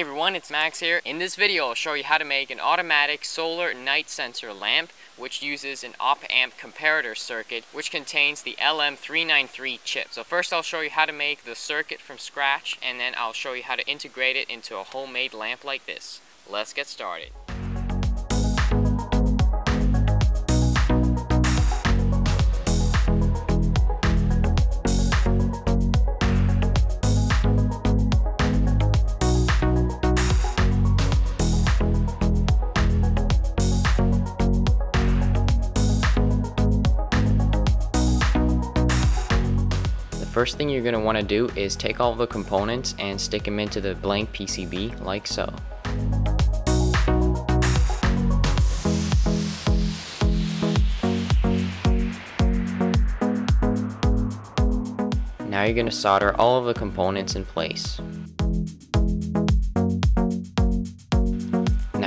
everyone, it's Max here. In this video, I'll show you how to make an automatic solar night sensor lamp which uses an op-amp comparator circuit which contains the LM393 chip. So first I'll show you how to make the circuit from scratch and then I'll show you how to integrate it into a homemade lamp like this. Let's get started. First thing you're going to want to do is take all the components and stick them into the blank PCB like so. Now you're going to solder all of the components in place.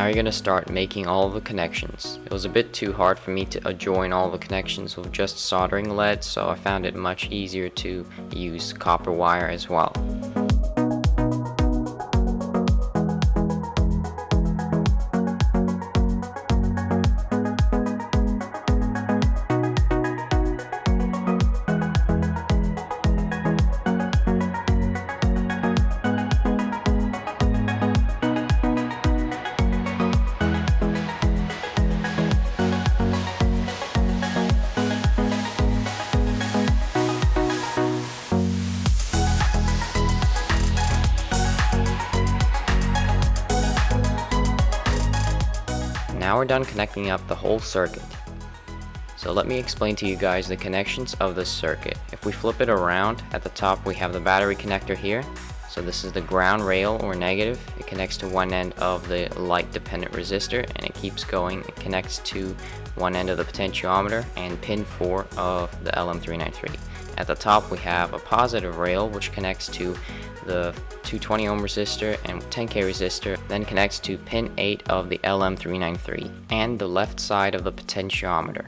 Now you're going to start making all the connections. It was a bit too hard for me to uh, join all the connections with just soldering lead, so I found it much easier to use copper wire as well. We're done connecting up the whole circuit. So let me explain to you guys the connections of this circuit. If we flip it around, at the top we have the battery connector here. So this is the ground rail or negative. It connects to one end of the light dependent resistor and it keeps going. It connects to one end of the potentiometer and pin 4 of the LM393. At the top we have a positive rail which connects to the 220 ohm resistor and 10k resistor then connects to pin 8 of the LM393 and the left side of the potentiometer.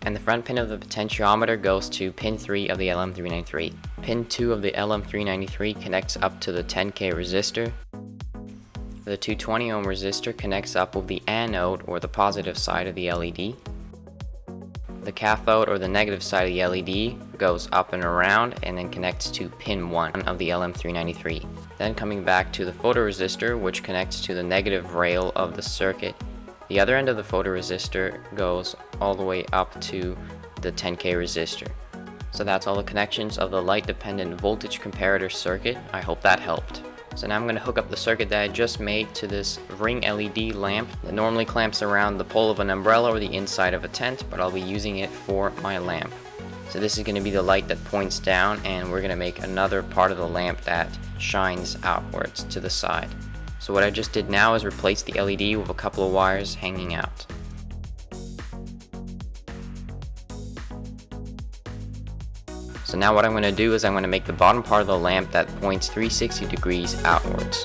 And the front pin of the potentiometer goes to pin 3 of the LM393. Pin 2 of the LM393 connects up to the 10k resistor. The 220 ohm resistor connects up with the anode or the positive side of the LED. The cathode or the negative side of the LED goes up and around and then connects to pin 1 of the LM393. Then coming back to the photoresistor which connects to the negative rail of the circuit. The other end of the photoresistor goes all the way up to the 10k resistor. So that's all the connections of the light dependent voltage comparator circuit. I hope that helped. So now I'm going to hook up the circuit that I just made to this ring LED lamp that normally clamps around the pole of an umbrella or the inside of a tent, but I'll be using it for my lamp. So this is going to be the light that points down and we're going to make another part of the lamp that shines outwards to the side. So what I just did now is replace the LED with a couple of wires hanging out. So now what I'm going to do is I'm going to make the bottom part of the lamp that points 360 degrees outwards.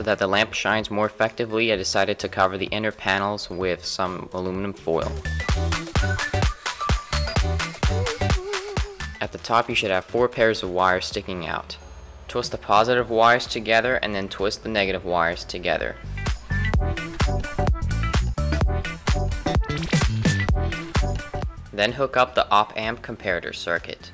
So that the lamp shines more effectively, I decided to cover the inner panels with some aluminum foil. At the top you should have four pairs of wires sticking out. Twist the positive wires together and then twist the negative wires together. Then hook up the op-amp comparator circuit.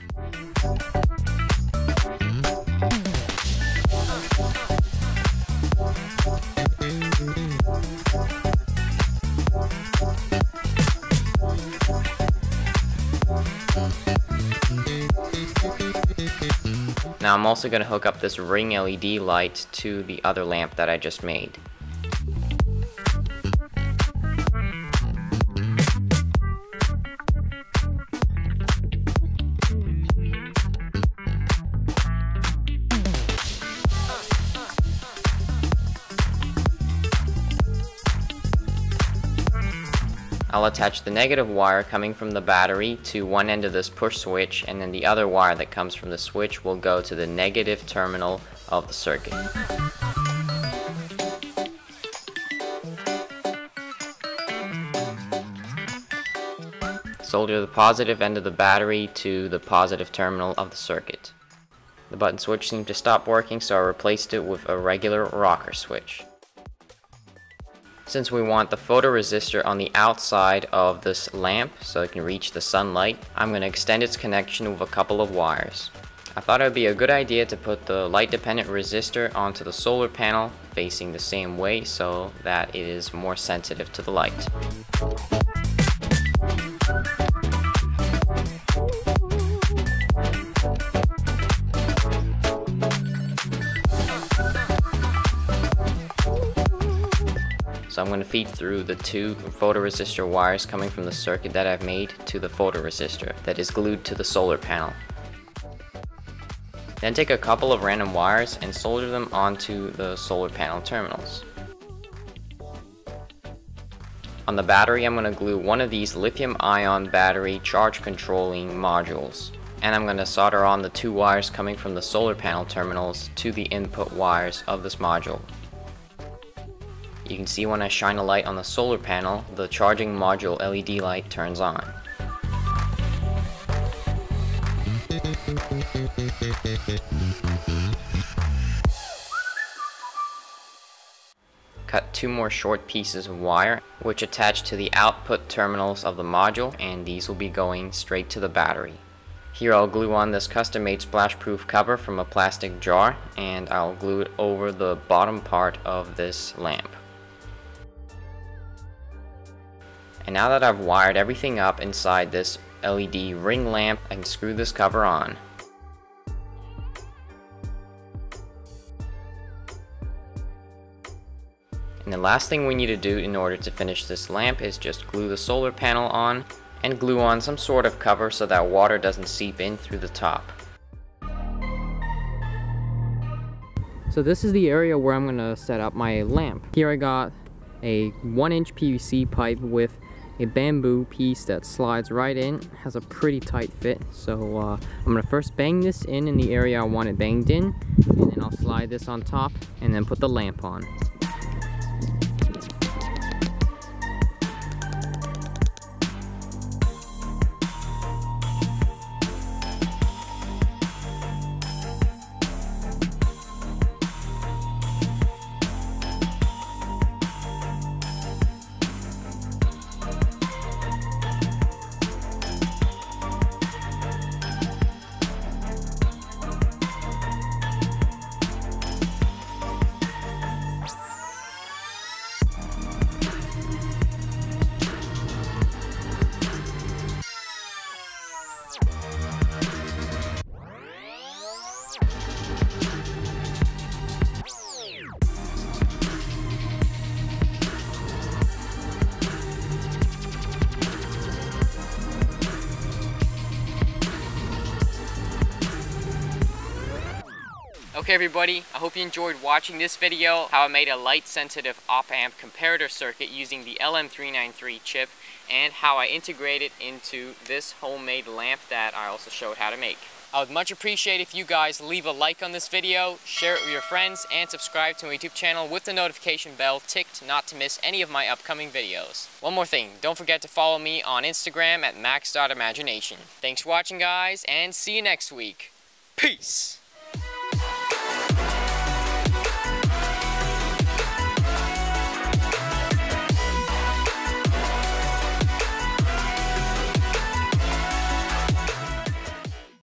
Now I'm also going to hook up this ring LED light to the other lamp that I just made. I'll attach the negative wire coming from the battery to one end of this push switch and then the other wire that comes from the switch will go to the negative terminal of the circuit. Solder the positive end of the battery to the positive terminal of the circuit. The button switch seemed to stop working so I replaced it with a regular rocker switch. Since we want the photoresistor on the outside of this lamp so it can reach the sunlight, I'm going to extend its connection with a couple of wires. I thought it would be a good idea to put the light dependent resistor onto the solar panel facing the same way so that it is more sensitive to the light. So I'm going to feed through the two photoresistor wires coming from the circuit that I've made to the photoresistor that is glued to the solar panel. Then take a couple of random wires and solder them onto the solar panel terminals. On the battery I'm going to glue one of these lithium ion battery charge controlling modules and I'm going to solder on the two wires coming from the solar panel terminals to the input wires of this module. You can see when I shine a light on the solar panel, the charging module LED light turns on. Cut two more short pieces of wire, which attach to the output terminals of the module, and these will be going straight to the battery. Here I'll glue on this custom made splash proof cover from a plastic jar, and I'll glue it over the bottom part of this lamp. And now that I've wired everything up inside this LED ring lamp, I can screw this cover on. And the last thing we need to do in order to finish this lamp is just glue the solar panel on and glue on some sort of cover so that water doesn't seep in through the top. So this is the area where I'm going to set up my lamp. Here I got a 1 inch PVC pipe with a bamboo piece that slides right in has a pretty tight fit. So uh, I'm gonna first bang this in in the area I want it banged in and then I'll slide this on top and then put the lamp on Okay everybody, I hope you enjoyed watching this video how I made a light sensitive op amp comparator circuit using the LM393 chip and how I integrate it into this homemade lamp that I also showed how to make. I would much appreciate if you guys leave a like on this video, share it with your friends, and subscribe to my YouTube channel with the notification bell ticked not to miss any of my upcoming videos. One more thing, don't forget to follow me on Instagram at max.imagination. Thanks for watching guys, and see you next week. Peace!